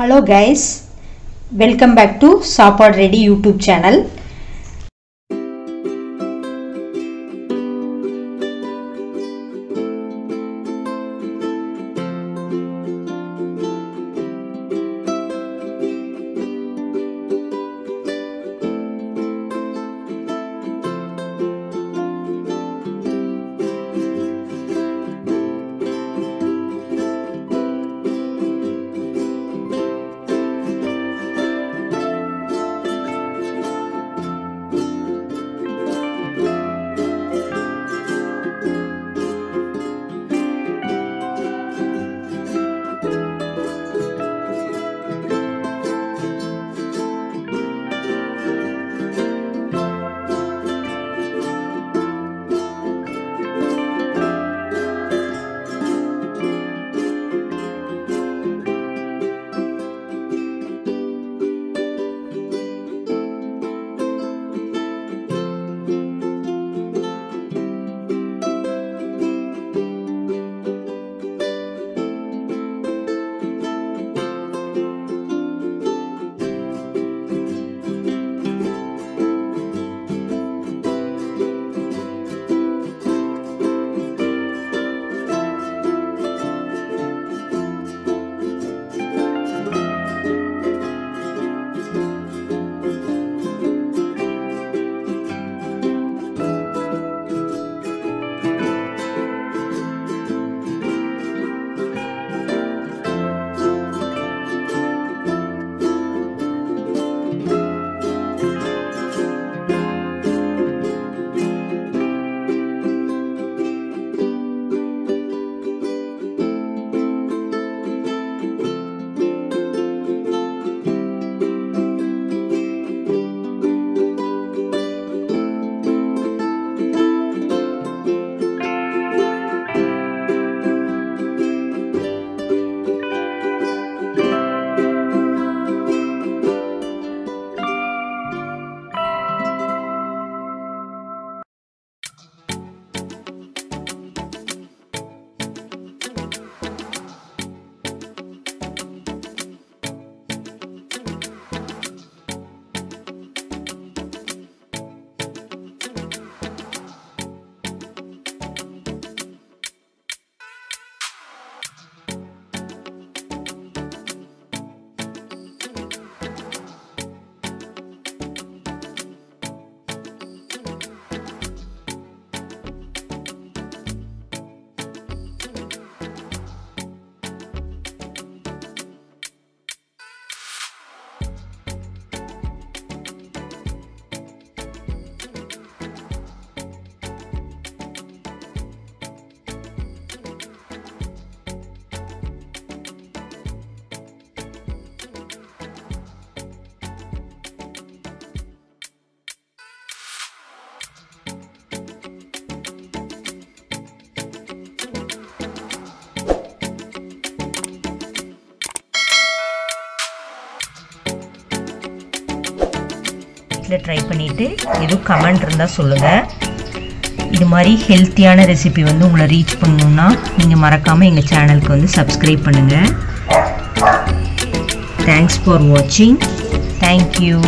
Hello guys, welcome back to Sapod Ready YouTube channel. வீட்டில் try பண்ணிவிட்டு எதுவும் comment இருந்தால் சொல்லுங்கள் இது மாதிரி ஹெல்த்தியான ரெசிபி வந்து உங்களை ரீச் பண்ணணுன்னா நீங்கள் மறக்காமல் எங்கள் சேனலுக்கு வந்து சப்ஸ்கிரைப் பண்ணுங்கள் தேங்க்ஸ் ஃபார் வாட்சிங் தேங்க்யூ